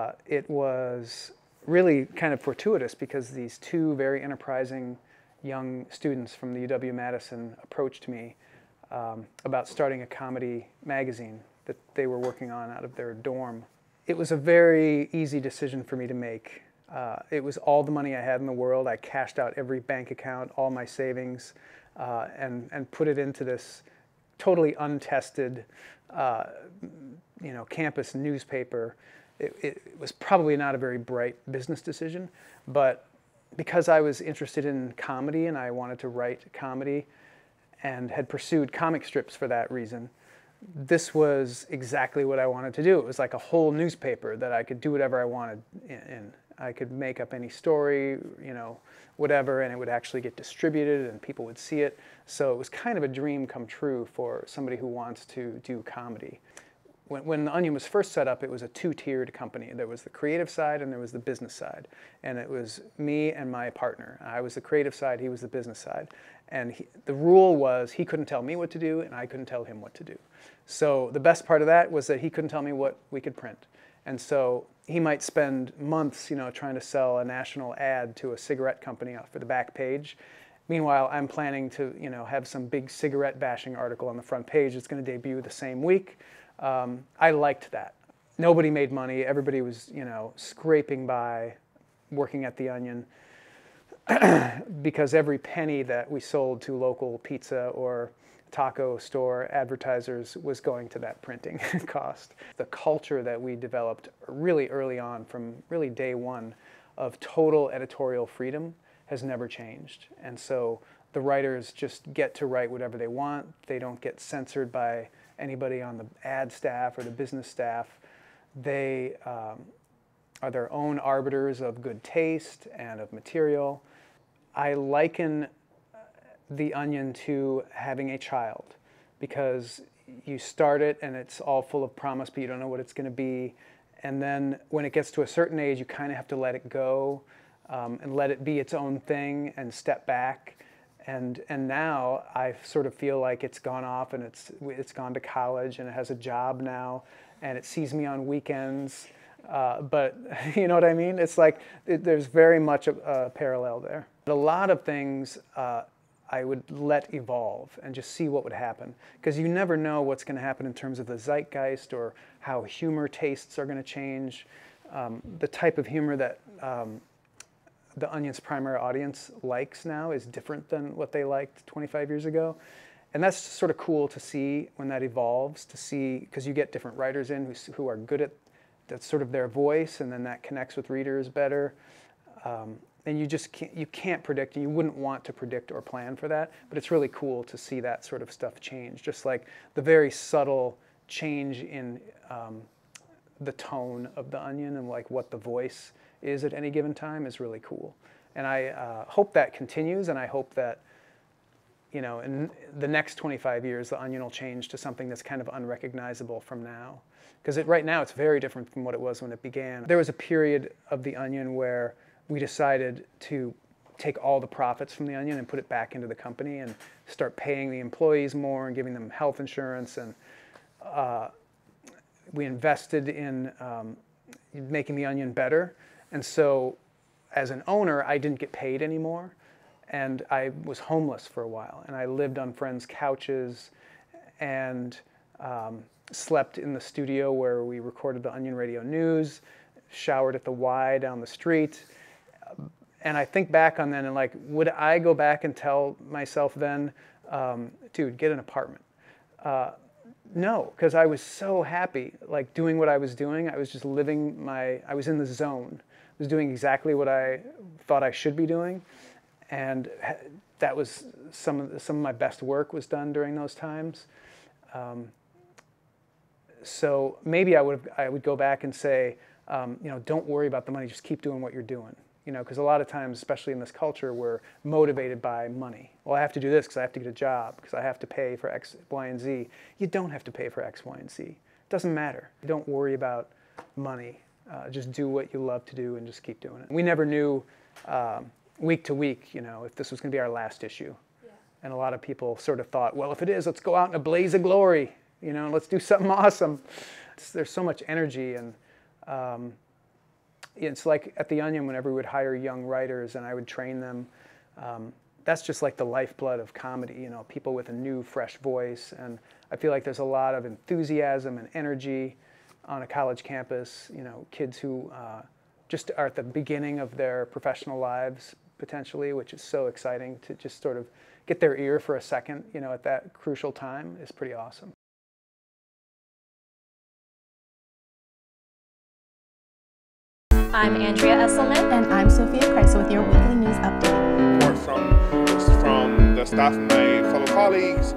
Uh, it was really kind of fortuitous because these two very enterprising young students from the UW Madison approached me um, about starting a comedy magazine that they were working on out of their dorm. It was a very easy decision for me to make. Uh, it was all the money I had in the world. I cashed out every bank account, all my savings, uh, and, and put it into this totally untested, uh, you know, campus newspaper. It, it, was probably not a very bright business decision, but because I was interested in comedy and I wanted to write comedy and had pursued comic strips for that reason, this was exactly what I wanted to do. It was like a whole newspaper that I could do whatever I wanted in. I could make up any story, you know, whatever, and it would actually get distributed and people would see it. So it was kind of a dream come true for somebody who wants to do comedy. When, when The Onion was first set up, it was a two-tiered company. There was the creative side and there was the business side. And it was me and my partner. I was the creative side, he was the business side. And he, the rule was he couldn't tell me what to do and I couldn't tell him what to do. So the best part of that was that he couldn't tell me what we could print. And so he might spend months, you know, trying to sell a national ad to a cigarette company for the back page. Meanwhile, I'm planning to, you know, have some big cigarette bashing article on the front page. It's going to debut the same week. Um, I liked that. Nobody made money. Everybody was, you know, scraping by, working at the Onion, because every penny that we sold to local pizza or taco store advertisers was going to that printing cost. The culture that we developed really early on, from really day one, of total editorial freedom has never changed. And so the writers just get to write whatever they want. They don't get censored by anybody on the ad staff or the business staff. They um, are their own arbiters of good taste and of material. I liken the onion to having a child because you start it and it's all full of promise, but you don't know what it's going to be. And then when it gets to a certain age, you kind of have to let it go um, and let it be its own thing and step back. And, and now I sort of feel like it's gone off and it's, it's gone to college and it has a job now and it sees me on weekends. Uh, but you know what I mean? It's like it, there's very much a, a, parallel there. But a lot of things uh, I would let evolve and just see what would happen. Because you never know what's going to happen in terms of the zeitgeist or how humor tastes are going to change. Um, the type of humor that um, the Onion's primary audience likes now is different than what they liked 25 years ago. And that's sort of cool to see when that evolves, to see, because you get different writers in who, who are good at that's sort of their voice, and then that connects with readers better. Um, and you just can't, you can't predict, and you wouldn't want to predict or plan for that. But it's really cool to see that sort of stuff change, just like the very subtle change in um, the tone of the onion and like what the voice is at any given time is really cool. And I uh, hope that continues, and I hope that you know, in the next 25 years, the onion will change to something that's kind of unrecognizable from now. Because right now, it's very different from what it was when it began. There was a period of the onion where we decided to take all the profits from the onion and put it back into the company and start paying the employees more and giving them health insurance and uh, we invested in um, making the onion better and so as an owner i didn't get paid anymore and i was homeless for a while and i lived on friends couches and um, slept in the studio where we recorded the onion radio news showered at the y down the street and I think back on then and like, would I go back and tell myself then, um, dude, get an apartment? Uh, no, because I was so happy, like doing what I was doing. I was just living my, I was in the zone. Was doing exactly what I thought I should be doing. And that was some of, the, some of my best work was done during those times. Um, so maybe I would, I would go back and say, um, you know, don't worry about the money, just keep doing what you're doing you know, because a lot of times, especially in this culture, we're motivated by money. Well, I have to do this because I have to get a job, because I have to pay for X, Y, and Z. You don't have to pay for X, Y, and Z. It doesn't matter. Don't worry about money. Uh, just do what you love to do and just keep doing it. We never knew um, week to week, you know, if this was going to be our last issue. Yeah. And a lot of people sort of thought, well, if it is, let's go out in a blaze of glory. You know, let's do something awesome. It's, there's so much energy and um, it's like at the Onion whenever we would hire young writers and I would train them. Um, that's just like the lifeblood of comedy, you know, people with a new, fresh voice. And I feel like there's a lot of enthusiasm and energy on a college campus, you know, kids who uh, just are at the beginning of their professional lives potentially, which is so exciting to just sort of get their ear for a second, you know, at that crucial time is pretty awesome. I'm Andrea Esselman. And I'm Sophia Kreis with your weekly news update. Report from, from the staff and my fellow colleagues